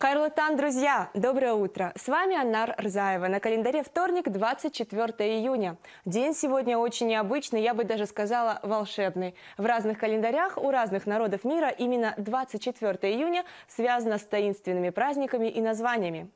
Кайрлатан, друзья! Доброе утро! С вами Аннар Рзаева. На календаре вторник, 24 июня. День сегодня очень необычный, я бы даже сказала волшебный. В разных календарях у разных народов мира именно 24 июня связано с таинственными праздниками и названиями.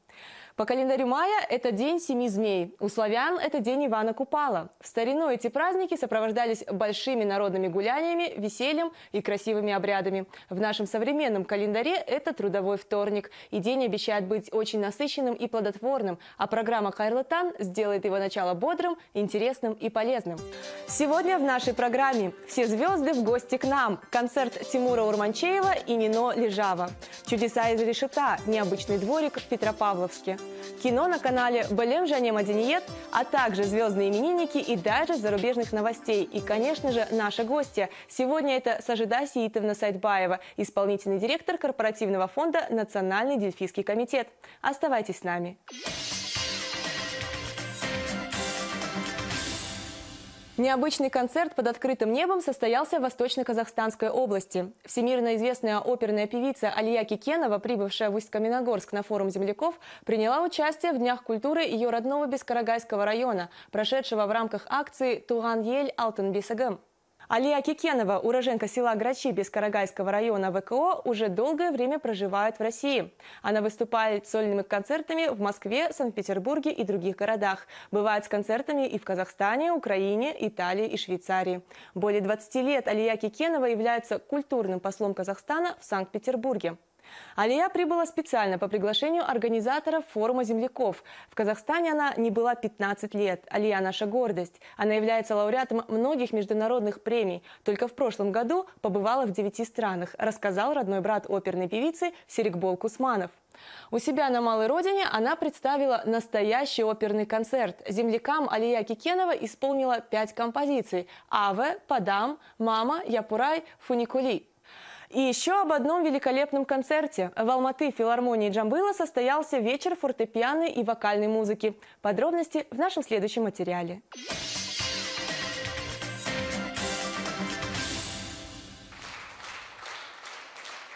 По календарю мая это день семи змей. У славян это день Ивана Купала. В старину эти праздники сопровождались большими народными гуляниями, весельем и красивыми обрядами. В нашем современном календаре это трудовой вторник. И день обещает быть очень насыщенным и плодотворным. А программа «Кайрлатан» сделает его начало бодрым, интересным и полезным. Сегодня в нашей программе все звезды в гости к нам. Концерт Тимура Урманчеева и Нино Лежава. Чудеса из решета. Необычный дворик в Петропавловске кино на канале «Белем Жаня Мадениет», а также звездные именинники и даже зарубежных новостей. И, конечно же, наша гостья. Сегодня это Сажида Сиитовна Сайтбаева, исполнительный директор корпоративного фонда «Национальный дельфийский комитет». Оставайтесь с нами. Необычный концерт под открытым небом состоялся в Восточно-Казахстанской области. Всемирно известная оперная певица Алия Кикенова, прибывшая в Усть-Каменогорск на форум земляков, приняла участие в Днях культуры ее родного Бескарагайского района, прошедшего в рамках акции «Туган Ель Алтын Бисагам». Алия Кикенова, уроженка села Грачи Бескарагайского района ВКО, уже долгое время проживает в России. Она выступает сольными концертами в Москве, Санкт-Петербурге и других городах. Бывает с концертами и в Казахстане, Украине, Италии и Швейцарии. Более 20 лет Алия Кикенова является культурным послом Казахстана в Санкт-Петербурге. Алия прибыла специально по приглашению организаторов форума земляков. В Казахстане она не была 15 лет. Алия – наша гордость. Она является лауреатом многих международных премий. Только в прошлом году побывала в девяти странах, рассказал родной брат оперной певицы Серикбол Кусманов. У себя на малой родине она представила настоящий оперный концерт. Землякам Алия Кикенова исполнила пять композиций – «Аве», «Падам», «Мама», «Япурай», «Фуникули». И еще об одном великолепном концерте. В Алматы филармонии Джамбыла состоялся вечер фортепиано и вокальной музыки. Подробности в нашем следующем материале.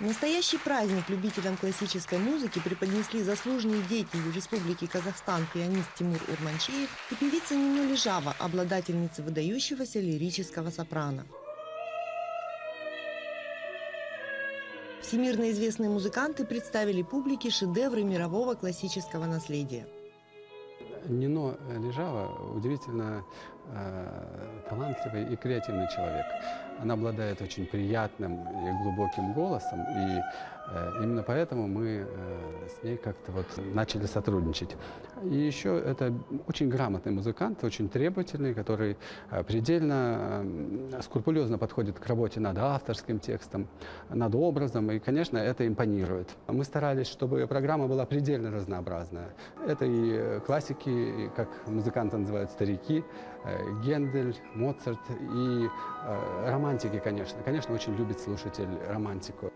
Настоящий праздник любителям классической музыки преподнесли заслуженные деятели Республики Казахстан пианист Тимур Урманчиев и певица Нино Лежава, обладательница выдающегося лирического сопрано. Всемирно известные музыканты представили публике шедевры мирового классического наследия. Нино Лежава удивительно э, талантливый и креативный человек. Она обладает очень приятным и глубоким голосом, и именно поэтому мы э, с ней как-то вот начали сотрудничать. И еще это очень грамотный музыкант, очень требовательный, который э, предельно э, скрупулезно подходит к работе над авторским текстом, над образом, и, конечно, это импонирует. Мы старались, чтобы программа была предельно разнообразная. Это и классики, как музыканты называют старики, э, Гендель, Моцарт и э, романтики, конечно. Конечно, очень любит слушатель романтику.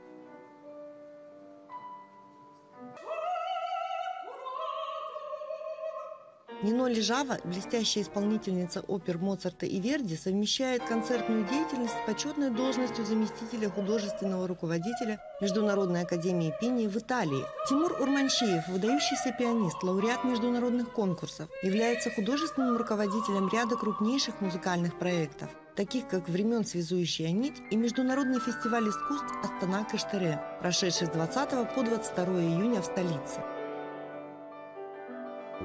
Нино Лежава, блестящая исполнительница опер Моцарта и Верди, совмещает концертную деятельность с почетной должностью заместителя художественного руководителя Международной академии пения в Италии. Тимур Урманчиев, выдающийся пианист, лауреат международных конкурсов, является художественным руководителем ряда крупнейших музыкальных проектов таких как «Времен связующая нить» и Международный фестиваль искусств «Астана Кыштыре», прошедший с 20 по 22 июня в столице.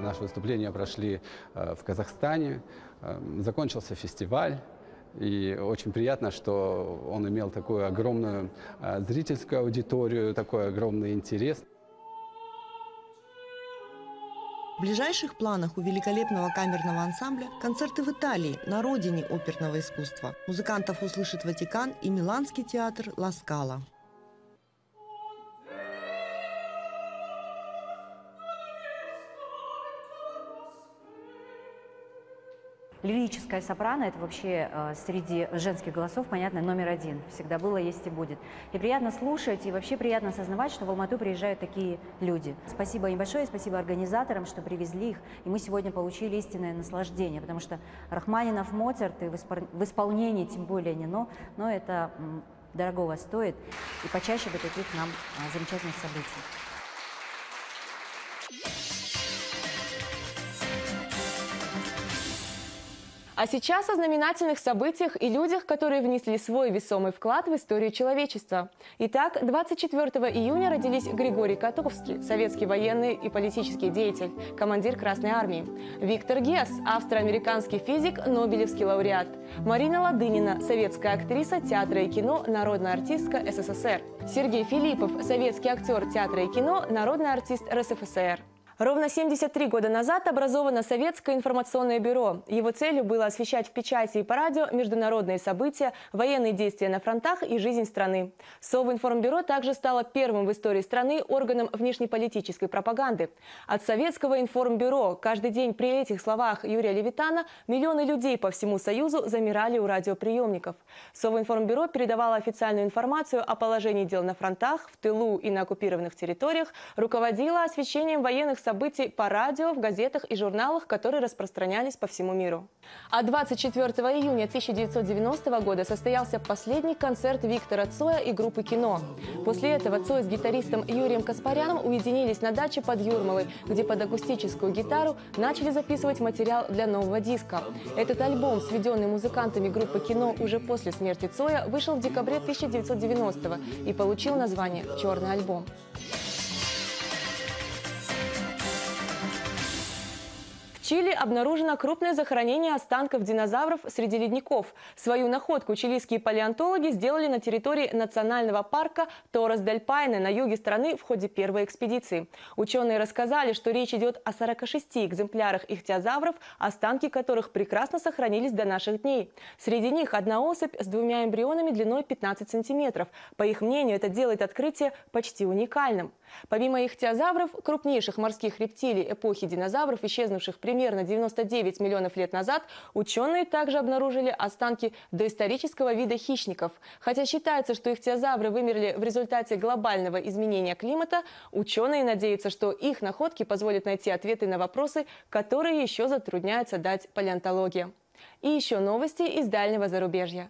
Наши выступления прошли э, в Казахстане, э, закончился фестиваль. И очень приятно, что он имел такую огромную э, зрительскую аудиторию, такой огромный интерес. В ближайших планах у великолепного камерного ансамбля концерты в Италии, на родине оперного искусства. Музыкантов услышит Ватикан и Миланский театр «Ла Лирическая сопрано – это вообще э, среди женских голосов, понятно, номер один. Всегда было, есть и будет. И приятно слушать, и вообще приятно осознавать, что в Алмату приезжают такие люди. Спасибо им большое, спасибо организаторам, что привезли их. И мы сегодня получили истинное наслаждение, потому что Рахманинов, Моцарт, и в, испор... в исполнении тем более не но, но это дорогого стоит. И почаще бы таких нам а, замечательных событий. А сейчас о знаменательных событиях и людях, которые внесли свой весомый вклад в историю человечества. Итак, 24 июня родились Григорий Котовский, советский военный и политический деятель, командир Красной Армии. Виктор Гесс, австро-американский физик, Нобелевский лауреат. Марина Ладынина, советская актриса театра и кино, народная артистка СССР. Сергей Филиппов, советский актер театра и кино, народный артист РСФСР. Ровно 73 года назад образовано Советское информационное бюро. Его целью было освещать в печати и по радио международные события, военные действия на фронтах и жизнь страны. Совинформбюро также стало первым в истории страны органом внешнеполитической пропаганды. От Советского информбюро каждый день при этих словах Юрия Левитана миллионы людей по всему Союзу замирали у радиоприемников. Совинформбюро передавало официальную информацию о положении дел на фронтах, в тылу и на оккупированных территориях, руководило освещением военных событий по радио, в газетах и журналах, которые распространялись по всему миру. А 24 июня 1990 года состоялся последний концерт Виктора Цоя и группы «Кино». После этого Цой с гитаристом Юрием Каспаряном уединились на даче под Юрмалой, где под акустическую гитару начали записывать материал для нового диска. Этот альбом, сведенный музыкантами группы «Кино» уже после смерти Цоя, вышел в декабре 1990 и получил название «Черный альбом». Чили обнаружено крупное захоронение останков динозавров среди ледников. Свою находку чилийские палеонтологи сделали на территории национального парка Торрес-дель-Пайне на юге страны в ходе первой экспедиции. Ученые рассказали, что речь идет о 46 экземплярах ихтиозавров, останки которых прекрасно сохранились до наших дней. Среди них одна особь с двумя эмбрионами длиной 15 сантиметров. По их мнению, это делает открытие почти уникальным. Помимо ихтиозавров, крупнейших морских рептилий эпохи динозавров, исчезнувших примерно 99 миллионов лет назад, ученые также обнаружили останки доисторического вида хищников. Хотя считается, что ихтиозавры вымерли в результате глобального изменения климата, ученые надеются, что их находки позволят найти ответы на вопросы, которые еще затрудняется дать палеонтология. И еще новости из дальнего зарубежья.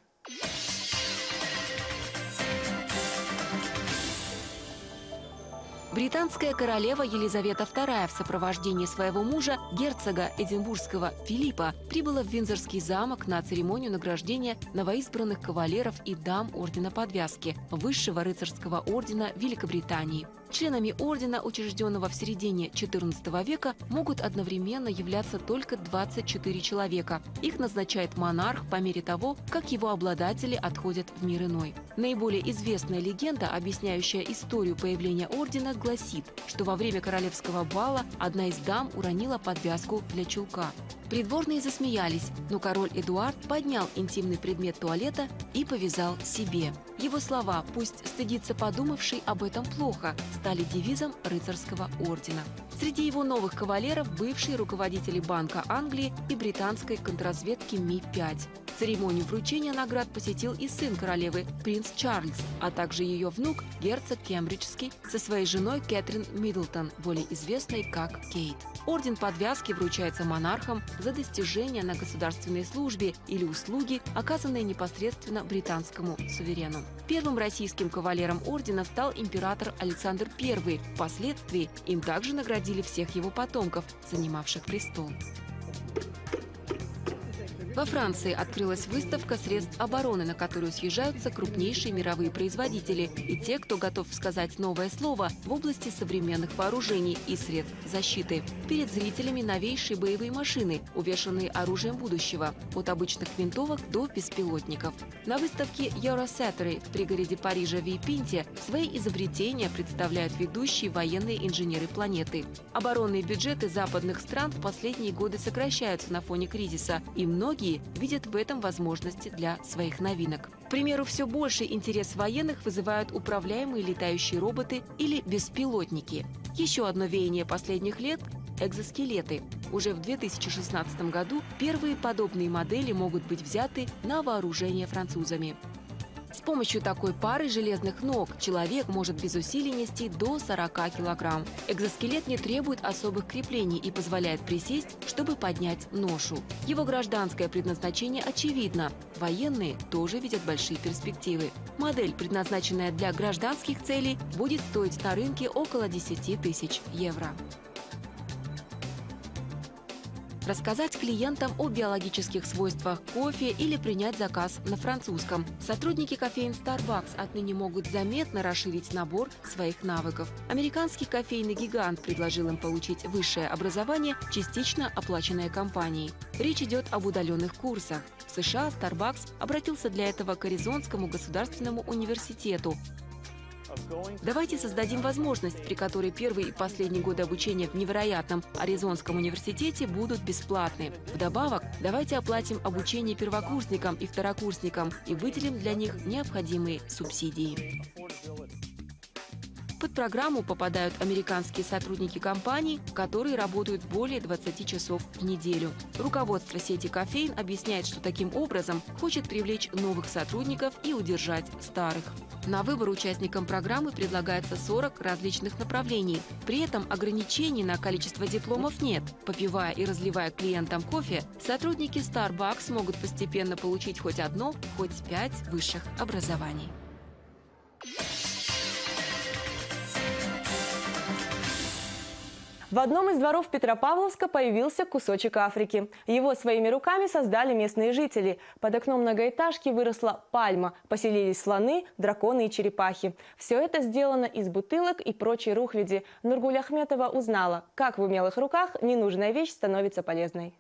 Британская королева Елизавета II в сопровождении своего мужа, герцога Эдинбургского Филиппа, прибыла в Виндзорский замок на церемонию награждения новоизбранных кавалеров и дам Ордена Подвязки, высшего рыцарского ордена Великобритании. Членами ордена, учрежденного в середине XIV века, могут одновременно являться только 24 человека. Их назначает монарх по мере того, как его обладатели отходят в мир иной. Наиболее известная легенда, объясняющая историю появления ордена, гласит, что во время королевского бала одна из дам уронила подвязку для чулка. Придворные засмеялись, но король Эдуард поднял интимный предмет туалета и повязал себе. Его слова «пусть стыдится подумавший об этом плохо» стали девизом рыцарского ордена. Среди его новых кавалеров бывшие руководители Банка Англии и британской контрразведки Ми-5. Церемонию вручения наград посетил и сын королевы, принц Чарльз, а также ее внук, герцог Кембриджский, со своей женой Кэтрин Миддлтон, более известной как Кейт. Орден подвязки вручается монархам за достижения на государственной службе или услуги, оказанные непосредственно британскому суверену. Первым российским кавалером ордена стал император Александр I. Впоследствии им также наградили всех его потомков, занимавших престол. Во Франции открылась выставка средств обороны, на которую съезжаются крупнейшие мировые производители и те, кто готов сказать новое слово в области современных вооружений и средств защиты. Перед зрителями новейшие боевые машины, увешанные оружием будущего, от обычных винтовок до беспилотников. На выставке Eurosatory в пригороде Парижа Вейпинте свои изобретения представляют ведущие военные инженеры планеты. Оборонные бюджеты западных стран в последние годы сокращаются на фоне кризиса, и многие другие видят в этом возможности для своих новинок. К примеру, все больше интерес военных вызывают управляемые летающие роботы или беспилотники. Еще одно веяние последних лет – экзоскелеты. Уже в 2016 году первые подобные модели могут быть взяты на вооружение французами. С помощью такой пары железных ног человек может без усилий нести до 40 килограмм. Экзоскелет не требует особых креплений и позволяет присесть, чтобы поднять ношу. Его гражданское предназначение очевидно. Военные тоже видят большие перспективы. Модель, предназначенная для гражданских целей, будет стоить на рынке около 10 тысяч евро. Рассказать клиентам о биологических свойствах кофе или принять заказ на французском. Сотрудники кофеин Starbucks отныне могут заметно расширить набор своих навыков. Американский кофейный гигант предложил им получить высшее образование, частично оплаченное компанией. Речь идет об удаленных курсах. В США Starbucks обратился для этого к Аризонскому государственному университету. Давайте создадим возможность, при которой первый и последний годы обучения в невероятном Аризонском университете будут бесплатны. Вдобавок, давайте оплатим обучение первокурсникам и второкурсникам и выделим для них необходимые субсидии. Под программу попадают американские сотрудники компаний, которые работают более 20 часов в неделю. Руководство сети «Кофеин» объясняет, что таким образом хочет привлечь новых сотрудников и удержать старых. На выбор участникам программы предлагается 40 различных направлений. При этом ограничений на количество дипломов нет. Попивая и разливая клиентам кофе, сотрудники Starbucks могут постепенно получить хоть одно, хоть пять высших образований. В одном из дворов Петропавловска появился кусочек Африки. Его своими руками создали местные жители. Под окном многоэтажки выросла пальма, поселились слоны, драконы и черепахи. Все это сделано из бутылок и прочей рухляди. Нургуль Ахметова узнала, как в умелых руках ненужная вещь становится полезной.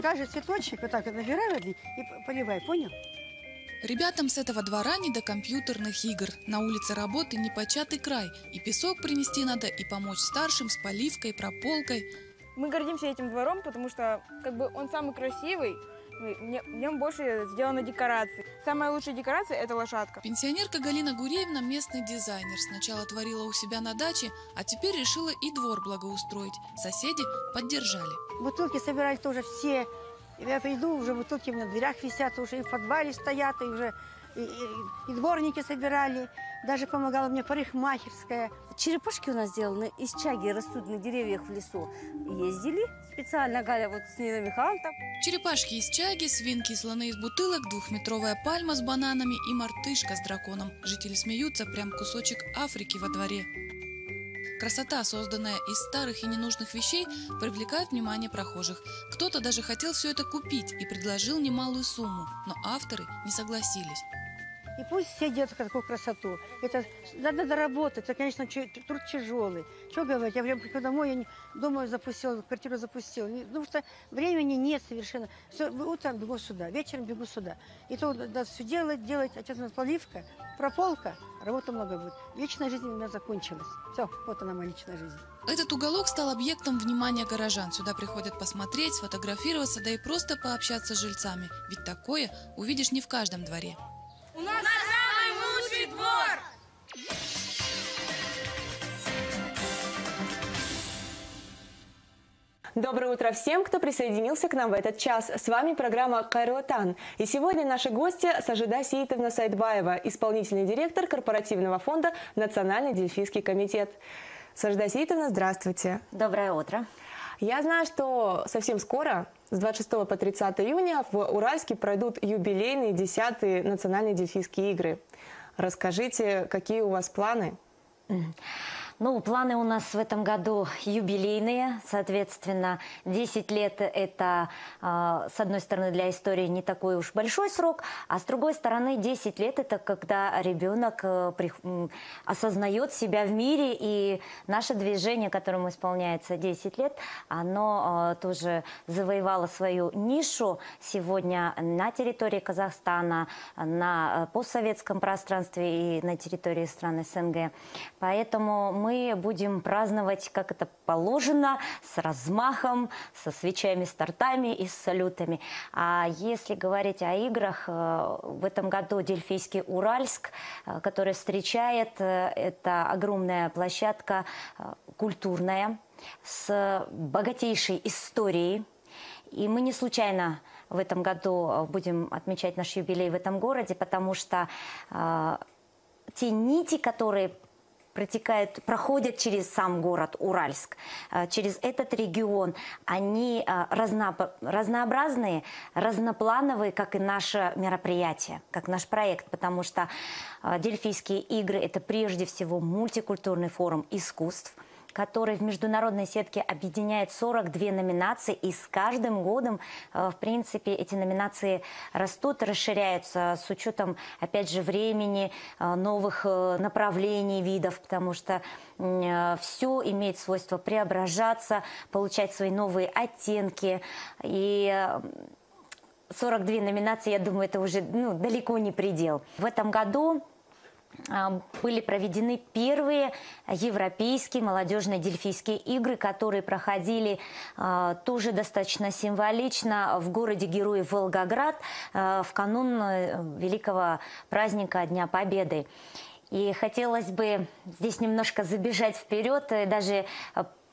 Каждый цветочек вот так набирай и поливай, понял? Ребятам с этого двора не до компьютерных игр. На улице работы непочатый край. И песок принести надо, и помочь старшим с поливкой, прополкой. Мы гордимся этим двором, потому что как бы он самый красивый, в нем больше сделано декораций. Самая лучшая декорация – это лошадка. Пенсионерка Галина Гуреевна – местный дизайнер. Сначала творила у себя на даче, а теперь решила и двор благоустроить. Соседи поддержали. Бутылки собирали тоже все я приду, уже бутылки на дверях висят, уже и в подвале стоят, и уже и, и, и дворники собирали. Даже помогала мне парикмахерская. Черепашки у нас сделаны из чаги, растут на деревьях в лесу. Ездили специально, Галя вот с Ниной Михайловной там. Черепашки из чаги, свинки и слоны из бутылок, двухметровая пальма с бананами и мартышка с драконом. Жители смеются, прям кусочек Африки во дворе. Красота, созданная из старых и ненужных вещей, привлекает внимание прохожих. Кто-то даже хотел все это купить и предложил немалую сумму, но авторы не согласились. И пусть все делают такую красоту. Это надо доработать. Это, конечно, труд тяжелый. Что говорить? Я прям прихожу домой, я не, думаю, запустил, квартиру запустил. Потому что времени нет совершенно. Все, утром бегу сюда, вечером бегу сюда. И то надо все делать, делать. А что поливка, прополка, работы много будет. Вечная жизнь у меня закончилась. Все, вот она моя личная жизнь. Этот уголок стал объектом внимания горожан. Сюда приходят посмотреть, сфотографироваться, да и просто пообщаться с жильцами. Ведь такое увидишь не в каждом дворе. У нас самый лучший двор! Доброе утро всем, кто присоединился к нам в этот час. С вами программа «Кайрлатан». И сегодня наши гости Сажида Сиитовна Сайдбаева, исполнительный директор корпоративного фонда «Национальный дельфийский комитет». Сажида Сиитовна, здравствуйте. Доброе утро. Я знаю, что совсем скоро, с 26 по 30 июня, в Уральске пройдут юбилейные 10-е национальные дельфийские игры. Расскажите, какие у вас планы? Ну, планы у нас в этом году юбилейные, соответственно, 10 лет – это, а, с одной стороны, для истории не такой уж большой срок, а с другой стороны, 10 лет – это когда ребенок э, осознает себя в мире, и наше движение, которому исполняется 10 лет, оно а, тоже завоевало свою нишу сегодня на территории Казахстана, на э, постсоветском пространстве и на территории стран СНГ. Поэтому мы мы будем праздновать, как это положено, с размахом, со свечами, с тортами и с салютами. А если говорить о играх, э, в этом году Дельфийский Уральск, э, который встречает, э, это огромная площадка культурная, с богатейшей историей. И мы не случайно в этом году будем отмечать наш юбилей в этом городе, потому что те нити, которые протекают, проходят через сам город Уральск, э, через этот регион. Они э, разно, разнообразные, разноплановые, как и наше мероприятие, как наш проект, потому что э, Дельфийские игры – это прежде всего мультикультурный форум искусств – который в международной сетке объединяет 42 номинации, и с каждым годом, э, в принципе, эти номинации растут, расширяются с учетом, опять же, времени, э, новых э, направлений, видов, потому что все имеет свойство преображаться, получать свои новые оттенки, и 42 номинации, я думаю, это уже ну, далеко не предел. В этом году были проведены первые европейские молодежные дельфийские игры, которые проходили э, тоже достаточно символично в городе Героев Волгоград э, в канун э, великого праздника Дня Победы. И хотелось бы здесь немножко забежать вперед и даже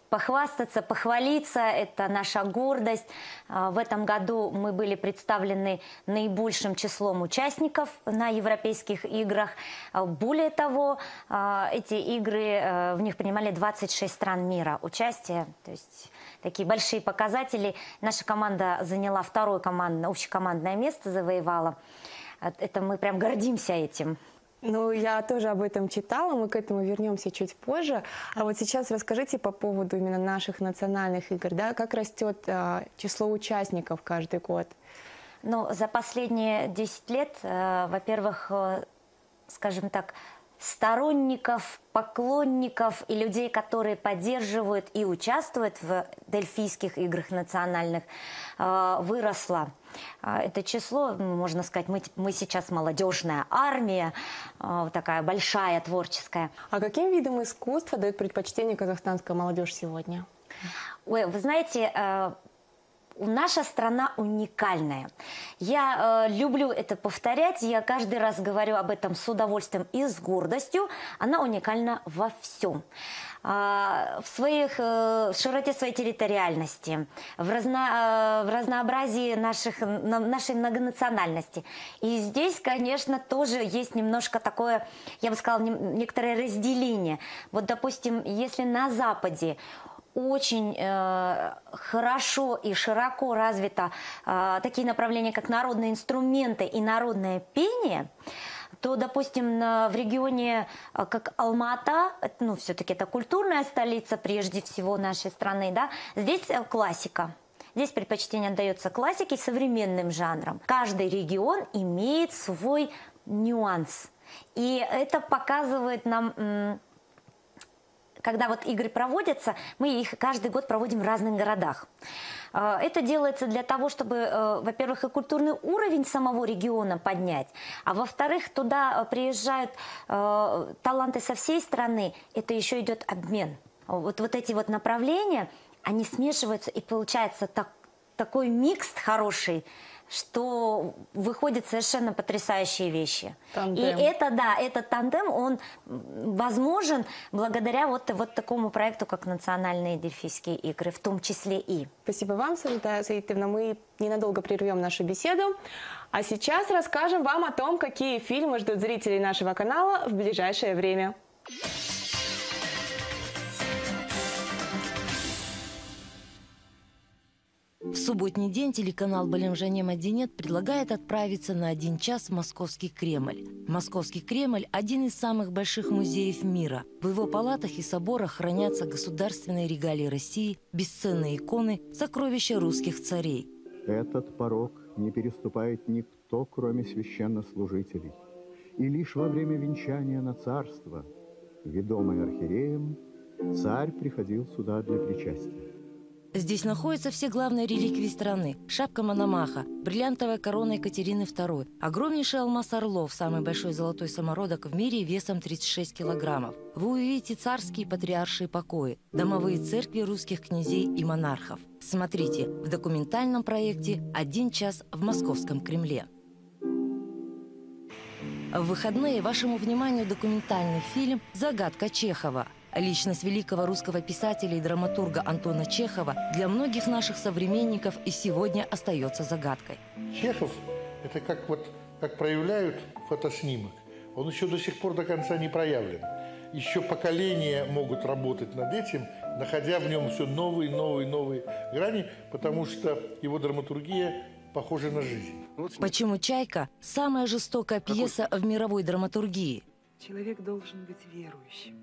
похвастаться, похвалиться. Это наша гордость. А, в этом году мы были представлены наибольшим числом участников на европейских играх. А, более того, а, эти игры, э, в них принимали 26 стран мира участие. То есть такие большие показатели. Наша команда заняла второе командное, общекомандное место, завоевала. Это мы прям гордимся этим. Ну, я тоже об этом читала, мы к этому вернемся чуть позже. А вот сейчас расскажите по поводу именно наших национальных игр, да, как растет э, число участников каждый год? Ну, за последние 10 лет, э, во-первых, э, скажем так, сторонников, поклонников и людей, которые поддерживают и участвуют в дельфийских играх национальных, э, выросло. Э, это число, можно сказать, мы, мы сейчас молодежная армия, э, такая большая, творческая. А каким видом искусства дает предпочтение казахстанская молодежь сегодня? Ой, вы знаете, наша страна уникальная. Я э, люблю это повторять, я каждый раз говорю об этом с удовольствием и с гордостью. Она уникальна во всем а, в своих в э, широте своей территориальности, в, разно, э, в разнообразии наших, нашей многонациональности. И здесь, конечно, тоже есть немножко такое, я бы сказала, некоторое разделение. Вот, допустим, если на Западе очень э, хорошо и широко развито э, такие направления, как народные инструменты и народное пение, то, допустим, в регионе, э, как Алмата, ну, все-таки это культурная столица прежде всего нашей страны, да, здесь э, классика. Здесь предпочтение отдается классике современным жанрам. Каждый регион имеет свой нюанс. И это показывает нам когда вот игры проводятся, мы их каждый год проводим в разных городах. А, это делается для того, чтобы, э, во-первых, и культурный уровень самого региона поднять, а во-вторых, туда э, приезжают э, таланты со всей страны, это еще идет обмен. Вот, вот эти вот направления, они смешиваются, и получается так, такой микс хороший, что выходят совершенно потрясающие вещи. Тандем. И это, да, этот тандем, он возможен благодаря вот, вот такому проекту, как Национальные дельфийские игры, в том числе и. Спасибо вам, Савитая Саитовна. Мы ненадолго прервем нашу беседу. А сейчас расскажем вам о том, какие фильмы ждут зрителей нашего канала в ближайшее время. В субботний день телеканал «Балимжане Мадинет» предлагает отправиться на один час в Московский Кремль. Московский Кремль – один из самых больших музеев мира. В его палатах и соборах хранятся государственные регалии России, бесценные иконы, сокровища русских царей. Этот порог не переступает никто, кроме священнослужителей. И лишь во время венчания на царство, ведомый архиереем, царь приходил сюда для причастия. Здесь находятся все главные реликвии страны. Шапка Мономаха, бриллиантовая корона Екатерины II, огромнейший алмаз Орлов, самый большой золотой самородок в мире весом 36 килограммов. Вы увидите царские патриаршие покои, домовые церкви русских князей и монархов. Смотрите в документальном проекте «Один час в Московском Кремле». В выходные вашему вниманию документальный фильм «Загадка Чехова» Личность великого русского писателя и драматурга Антона Чехова для многих наших современников и сегодня остается загадкой. Чехов – это как, вот, как проявляют фотоснимок. Он еще до сих пор до конца не проявлен. еще поколения могут работать над этим, находя в нем все новые, новые, новые грани, потому что его драматургия похожа на жизнь. Почему «Чайка» – самая жестокая пьеса в мировой драматургии? Человек должен быть верующим.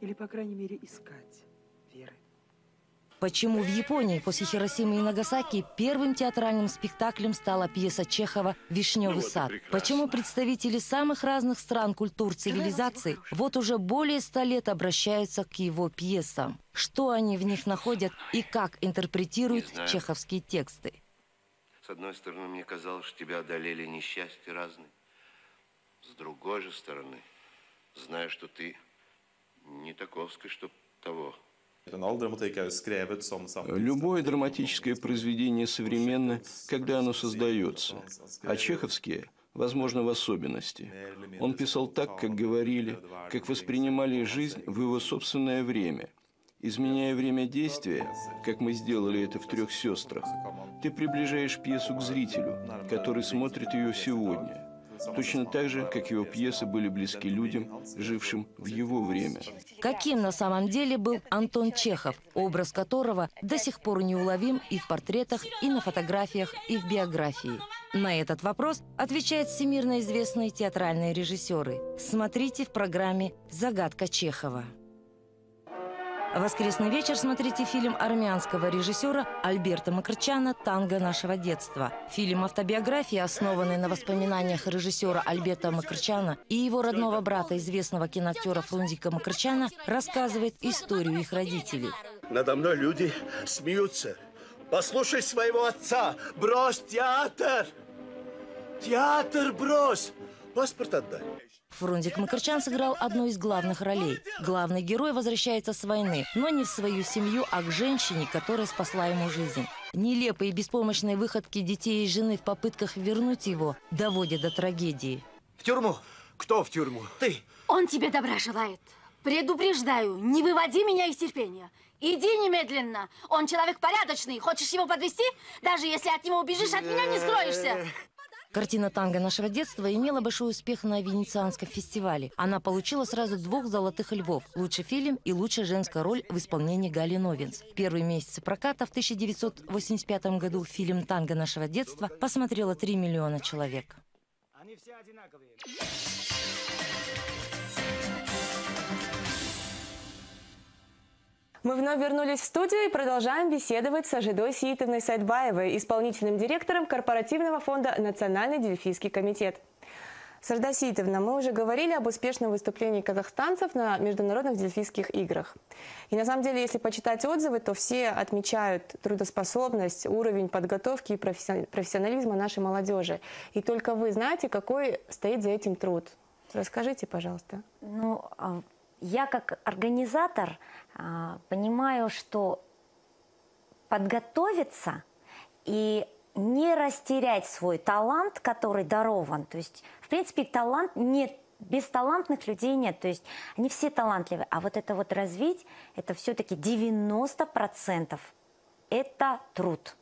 Или, по крайней мере, искать веры. Почему в Японии после Хиросимы и Нагасаки первым театральным спектаклем стала пьеса Чехова «Вишневый Ну, сад»? прекрасно. Почему представители самых разных стран, культур, цивилизаций вот уже более ста лет обращаются к его пьесам? Что они в них находят и как интерпретируют чеховские тексты? С одной стороны, мне казалось, что тебя одолели несчастья разные. С другой же стороны, знаю, что ты не таковской, чтоб того. Любое драматическое произведение современно, когда оно создается, а чеховские, возможно, в особенности. Он писал так, как говорили, как воспринимали жизнь в его собственное время. Изменяя время действия, как мы сделали это в «Трех сестрах», ты приближаешь пьесу к зрителю, который смотрит ее сегодня. Точно так же, как его пьесы были близки людям, жившим в его время. Каким на самом деле был Антон Чехов, образ которого до сих пор неуловим и в портретах, и на фотографиях, и в биографии? На этот вопрос отвечают всемирно известные театральные режиссеры. Смотрите в программе «Загадка Чехова». Воскресный вечер смотрите фильм армянского режиссера Альберта Макарчана «Танго нашего детства». Фильм автобиографии, основанный на воспоминаниях режиссера Альберта Макарчана и его родного брата, известного киноактера Фрунзика Макарчана, рассказывает историю их родителей. Надо мной люди смеются. Послушай своего отца. Брось театр. Театр брось. Паспорт отдай. Фрунзик Макарчан сыграл одну из главных ролей. Главный герой возвращается с войны, но не в свою семью, а к женщине, которая спасла ему жизнь. Нелепые и беспомощные выходки детей и жены в попытках вернуть его доводят до трагедии. В тюрьму. Кто в тюрьму? Ты. Он тебе добра желает. Предупреждаю, не выводи меня из терпения. Иди немедленно. Он человек порядочный. Хочешь его подвести? Даже если от него убежишь, от меня не скроешься. Картина «Танго нашего детства» имела большой успех на Венецианском фестивале. Она получила сразу двух «Золотых львов» – лучший фильм и лучшая женская роль в исполнении Гали Новинс. В первые месяцы проката в 1985 году фильм «Танго нашего детства» посмотрело 3 миллиона человек. Они все одинаковые. Мы вновь вернулись в студию и продолжаем беседовать с Ажидой Сиитовной Сайдбаевой, исполнительным директором корпоративного фонда «Национальный дельфийский комитет». Сажда Сиитовна, мы уже говорили об успешном выступлении казахстанцев на международных дельфийских играх. И на самом деле, если почитать отзывы, то все отмечают трудоспособность, уровень подготовки и профессион- профессионализма нашей молодежи. И только вы знаете, какой стоит за этим труд. Расскажите, пожалуйста. Ну, а, я как организатор а, понимаю, что подготовиться и не растерять свой талант, который дарован. То есть, в принципе, талант нет, бесталантных людей нет. То есть, они все талантливые. А вот это вот развить, это все-таки 90% это труд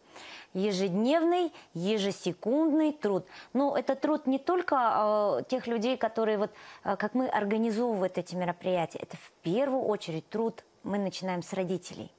ежедневный, ежесекундный труд. Но это труд не только э, тех людей, которые вот, э, как мы организовывают эти мероприятия. Это в первую очередь труд мы начинаем с родителей.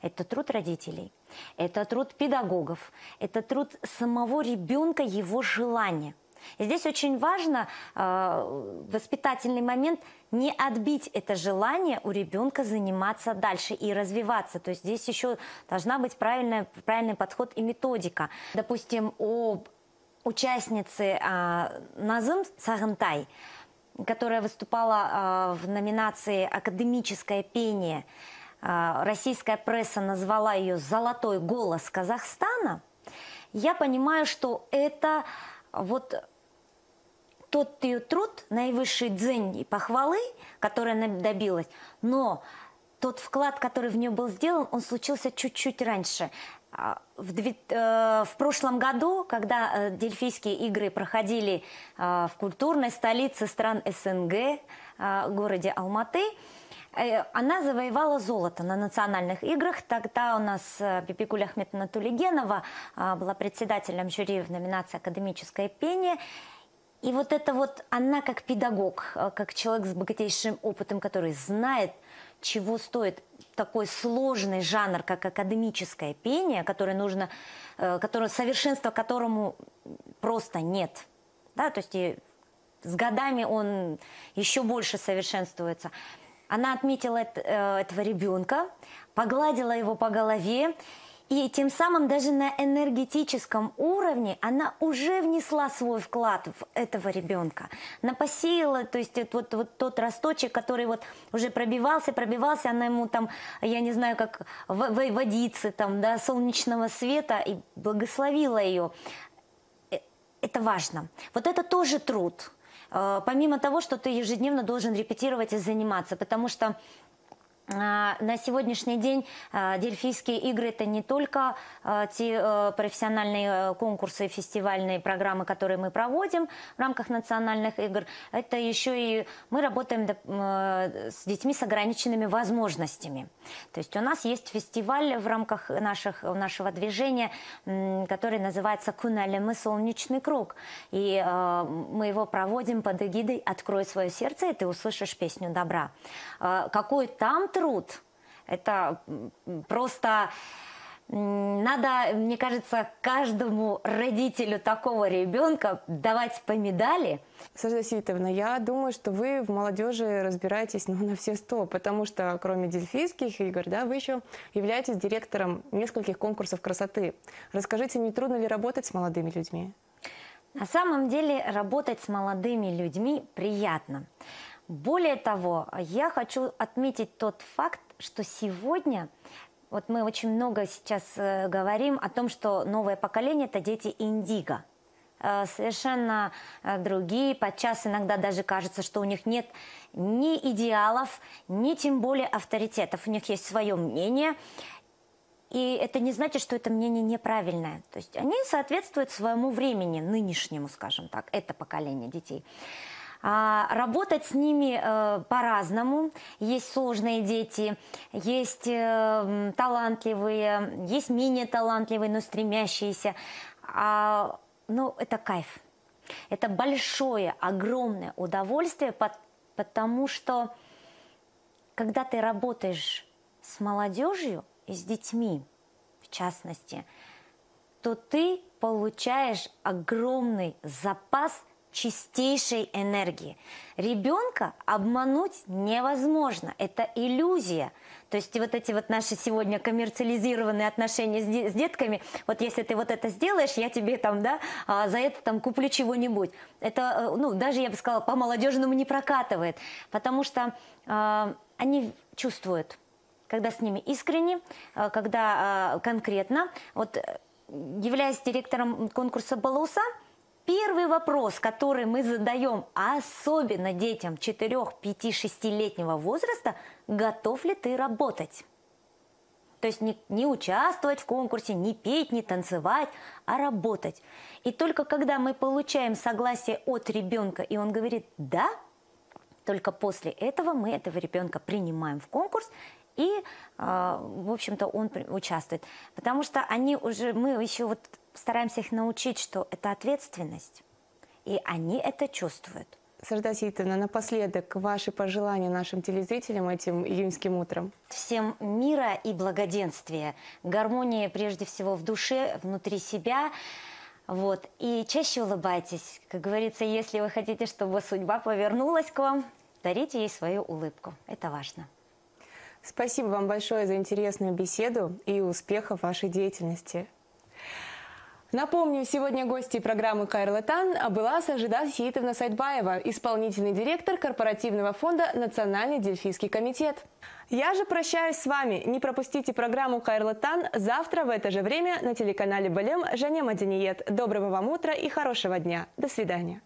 Это труд родителей, это труд педагогов, это труд самого ребенка, его желания. И здесь очень важно э, воспитательный момент не отбить это желание у ребенка заниматься дальше и развиваться. То есть здесь еще должна быть правильная, правильный подход и методика. Допустим, об участнице э, Назым Сагынтай, которая выступала э, в номинации «Академическое пение», э, российская пресса назвала ее «Золотой голос Казахстана», я понимаю, что это вот тот ее труд, наивысший дзень и похвалы, который она добилась, но тот вклад, который в нее был сделан, он случился чуть-чуть раньше. А, В, э, в прошлом году, когда э, Дельфийские игры проходили э, в культурной столице стран СНГ, э, городе Алматы, э, она завоевала золото на национальных играх. Тогда у нас э, Бибикуль Ахметовна Тулигенова была председателем жюри в номинации «Академическое пение». И вот это вот она как педагог, э, как человек с богатейшим опытом, который знает, чего стоит такой сложный жанр, как академическое пение, которое нужно, э, которое, совершенства которому просто нет. Да, то есть и с годами он еще больше совершенствуется. Она отметила э, этого ребенка, погладила его по голове и тем самым даже на энергетическом уровне она уже внесла свой вклад в этого ребенка. Она посеяла, то есть вот, вот тот росточек, который вот уже пробивался, пробивался, она ему там, я не знаю, как водицы, там, да, солнечного света и благословила ее. Э, это важно. Вот это тоже труд. Э, помимо того, что ты ежедневно должен репетировать и заниматься, потому что на сегодняшний день а, Дельфийские игры – это не только а, те э, профессиональные э, конкурсы и фестивальные программы, которые мы проводим в рамках национальных игр, это еще и мы работаем э, с детьми с ограниченными возможностями. То есть у нас есть фестиваль в рамках наших, нашего движения, который называется «Куналемы. Солнечный круг». И мы его проводим под эгидой «Открой свое сердце, и ты услышишь песню добра». Какой там труд. Это просто надо, мне кажется, каждому родителю такого ребенка давать по медали. Сажда Ситовна, я думаю, что вы в молодежи разбираетесь ну, на все сто, потому что кроме дельфийских игр, да, вы еще являетесь директором нескольких конкурсов красоты. Расскажите, не трудно ли работать с молодыми людьми? На самом деле работать с молодыми людьми приятно. Более того, я хочу отметить тот факт, что сегодня вот мы очень много сейчас э, говорим о том, что новое поколение – это дети индиго. Э, совершенно э, другие, подчас иногда даже кажется, что у них нет ни идеалов, ни тем более авторитетов. У них есть свое мнение, и это не значит, что это мнение неправильное. То есть они соответствуют своему времени, нынешнему, скажем так, это поколение детей. А, работать с ними э, по-разному. Есть сложные дети, есть э, талантливые, есть менее талантливые, но стремящиеся. А, ну, это кайф. Это большое, огромное удовольствие, потому что когда ты работаешь с молодежью и с детьми, в частности, то ты получаешь огромный запас чистейшей энергии. Ребенка обмануть невозможно, это иллюзия. То есть вот эти вот наши сегодня коммерциализированные отношения с, детками, вот если ты вот это сделаешь, я тебе там, да, а, за это там куплю чего-нибудь. Это, э, ну, даже я бы сказала, по молодежному не прокатывает, потому что э, они чувствуют, когда с ними искренне, э, когда э, конкретно. Вот э, являясь директором конкурса «Балауса», Первый вопрос, который мы задаем, особенно детям 4, 5, 6-летнего возраста, готов ли ты работать? То есть не, не участвовать в конкурсе, не петь, не танцевать, а работать. И только когда мы получаем согласие от ребенка, и он говорит «да», только после этого мы этого ребенка принимаем в конкурс, и, э, в общем-то, он участвует. Потому что они уже, мы еще вот стараемся их научить, что это ответственность, и они это чувствуют. Сажда Ситовна, напоследок ваши пожелания нашим телезрителям этим июньским утром. Всем мира и благоденствия, гармонии прежде всего в душе, внутри себя. Вот. И чаще улыбайтесь. Как говорится, если вы хотите, чтобы судьба повернулась к вам, дарите ей свою улыбку. Это важно. Спасибо вам большое за интересную беседу и успехов вашей деятельности. Напомню, сегодня гостьей программы «Кайрлатан» была Сажида Сиитовна Сайдбаева, исполнительный директор корпоративного фонда «Национальный дельфийский комитет». Я же прощаюсь с вами. Не пропустите программу «Кайрлатан» завтра в это же время на телеканале «Балем» Женя Мадиниет. Доброго вам утра и хорошего дня. До свидания.